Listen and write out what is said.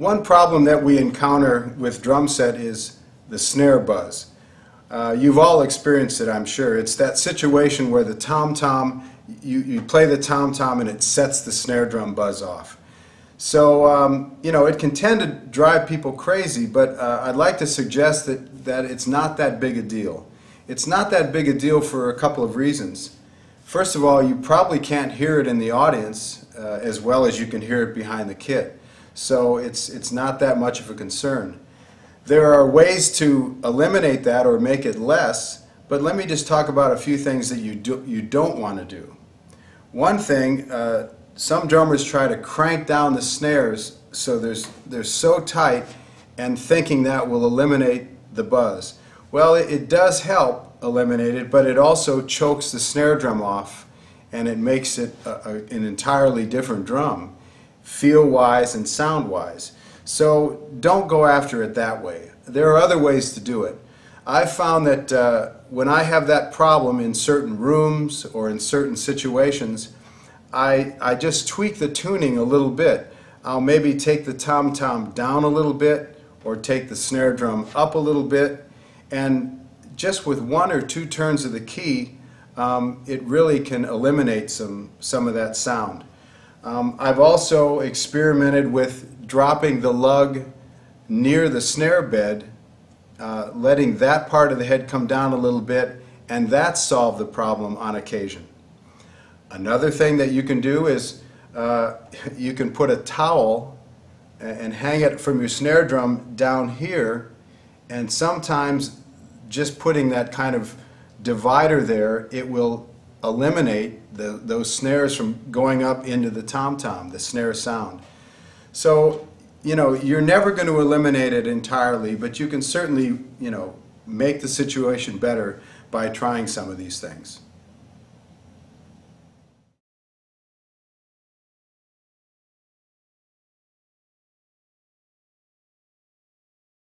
One problem that we encounter with drum set is the snare buzz. Uh, you've all experienced it, I'm sure. It's that situation where the tom-tom, you, you play the tom-tom and it sets the snare drum buzz off. So, um, you know, it can tend to drive people crazy, but uh, I'd like to suggest that, that it's not that big a deal. It's not that big a deal for a couple of reasons. First of all, you probably can't hear it in the audience uh, as well as you can hear it behind the kit. So it's, it's not that much of a concern. There are ways to eliminate that or make it less, but let me just talk about a few things that you, do, you don't want to do. One thing, uh, some drummers try to crank down the snares so there's, they're so tight and thinking that will eliminate the buzz. Well, it, it does help eliminate it, but it also chokes the snare drum off and it makes it a, a, an entirely different drum, feel-wise and sound-wise. So don't go after it that way. There are other ways to do it. I've found that uh, when I have that problem in certain rooms or in certain situations, I, I just tweak the tuning a little bit. I'll maybe take the tom-tom down a little bit or take the snare drum up a little bit and just with one or two turns of the key um, it really can eliminate some, some of that sound. Um, I've also experimented with dropping the lug near the snare bed, uh, letting that part of the head come down a little bit, and that solved the problem on occasion. Another thing that you can do is uh, you can put a towel and hang it from your snare drum down here and sometimes just putting that kind of divider there it will eliminate the, those snares from going up into the tom-tom, the snare sound. So, you know, you're never going to eliminate it entirely, but you can certainly, you know, make the situation better by trying some of these things.